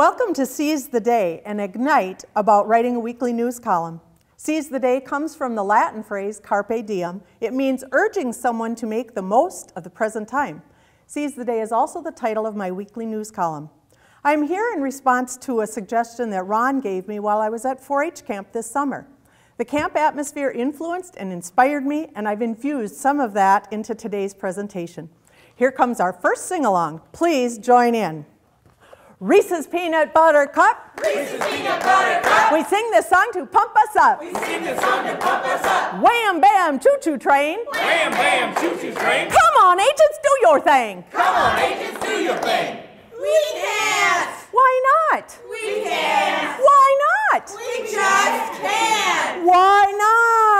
Welcome to Seize the Day and Ignite about writing a weekly news column. Seize the day comes from the Latin phrase carpe diem. It means urging someone to make the most of the present time. Seize the day is also the title of my weekly news column. I'm here in response to a suggestion that Ron gave me while I was at 4-H camp this summer. The camp atmosphere influenced and inspired me, and I've infused some of that into today's presentation. Here comes our first sing-along. Please join in. Reese's Peanut Butter Cup. Reese's Peanut Butter Cup. We sing this song to pump us up. We sing this song to pump us up. Wham bam choo choo train. Wham bam choo choo train. Come on, agents, do your thing. Come on, agents, do your thing. We can't. Why not? We can't. Why not? We just can't. Why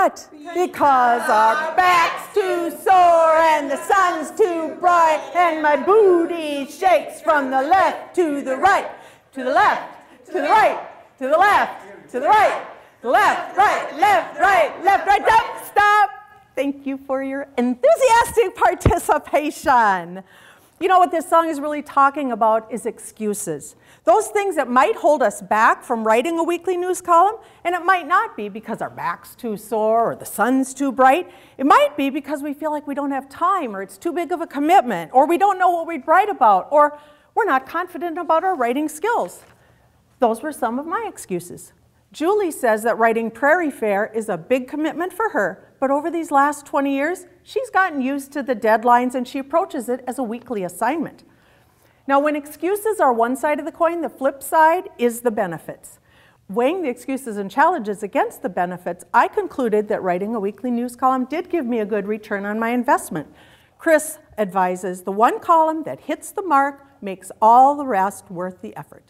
not? Because our back's too sore and the sun's too bright and my booty shakes from the left to the right, to the left, to the right, to the left, to the right, left, right, left, right, left, right, stop, stop. Thank you for your enthusiastic participation. You know what this song is really talking about is excuses. Those things that might hold us back from writing a weekly news column, and it might not be because our back's too sore or the sun's too bright. It might be because we feel like we don't have time or it's too big of a commitment or we don't know what we'd write about or we're not confident about our writing skills. Those were some of my excuses. Julie says that writing Prairie Fare is a big commitment for her, but over these last 20 years, she's gotten used to the deadlines and she approaches it as a weekly assignment. Now, when excuses are one side of the coin, the flip side is the benefits. Weighing the excuses and challenges against the benefits, I concluded that writing a weekly news column did give me a good return on my investment. Chris advises the one column that hits the mark makes all the rest worth the effort.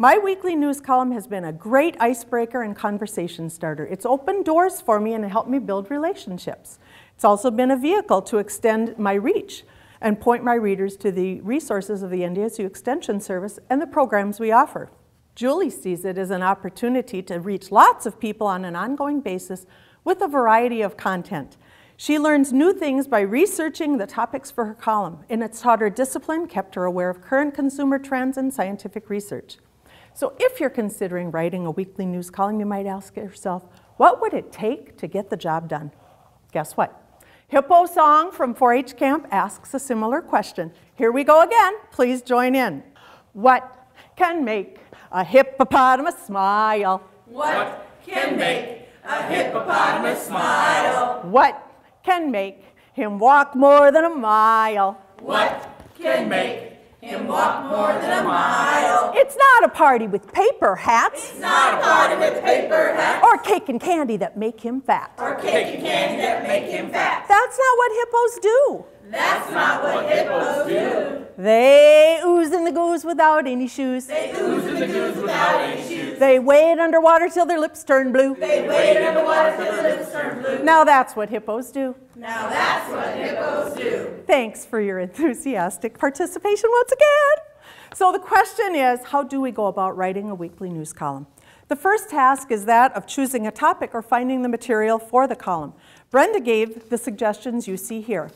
My weekly news column has been a great icebreaker and conversation starter. It's opened doors for me and helped me build relationships. It's also been a vehicle to extend my reach and point my readers to the resources of the NDSU Extension Service and the programs we offer. Julie sees it as an opportunity to reach lots of people on an ongoing basis with a variety of content. She learns new things by researching the topics for her column, and it's taught her discipline, kept her aware of current consumer trends and scientific research. So if you're considering writing a weekly news column, you might ask yourself, what would it take to get the job done? Guess what? Hippo Song from 4-H Camp asks a similar question. Here we go again. Please join in. What can make a hippopotamus smile? What can make a hippopotamus smile? What can make him walk more than a mile? What can make him walk more than a mile. It's not a party with paper hats. It's not a party with paper hats. Or cake and candy that make him fat. Or cake and candy that make him fat. That's not what hippos do. That's not what hippos do. They ooze in the goose without any shoes. They ooze in the goose without any shoes. They wade underwater till their lips turn blue. They wade underwater till their lips turn blue. Now that's what hippos do. Now that's what hippos do. Thanks for your enthusiastic participation once again. So the question is, how do we go about writing a weekly news column? The first task is that of choosing a topic or finding the material for the column. Brenda gave the suggestions you see here.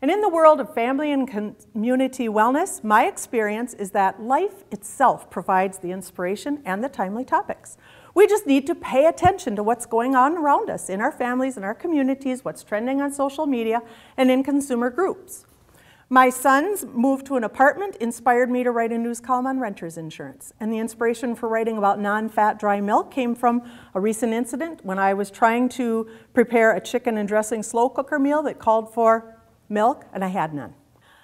And in the world of family and community wellness, my experience is that life itself provides the inspiration and the timely topics. We just need to pay attention to what's going on around us in our families, in our communities, what's trending on social media, and in consumer groups. My son's move to an apartment inspired me to write a news column on renter's insurance. And the inspiration for writing about non-fat dry milk came from a recent incident when I was trying to prepare a chicken and dressing slow cooker meal that called for milk, and I had none.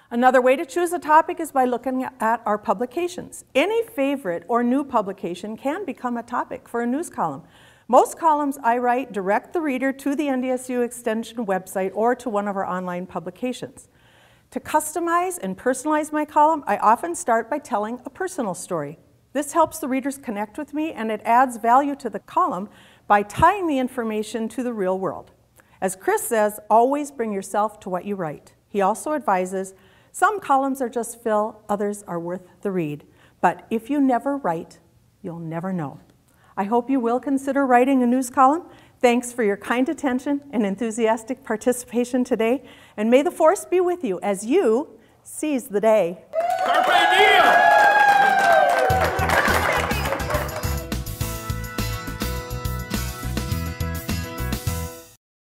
Another way to choose a topic is by looking at our publications. Any favorite or new publication can become a topic for a news column. Most columns I write direct the reader to the NDSU Extension website or to one of our online publications. To customize and personalize my column, I often start by telling a personal story. This helps the readers connect with me and it adds value to the column by tying the information to the real world. As Chris says, always bring yourself to what you write. He also advises, some columns are just fill, others are worth the read. But if you never write, you'll never know. I hope you will consider writing a news column. Thanks for your kind attention and enthusiastic participation today, and may the force be with you as you seize the day. Carpe diem!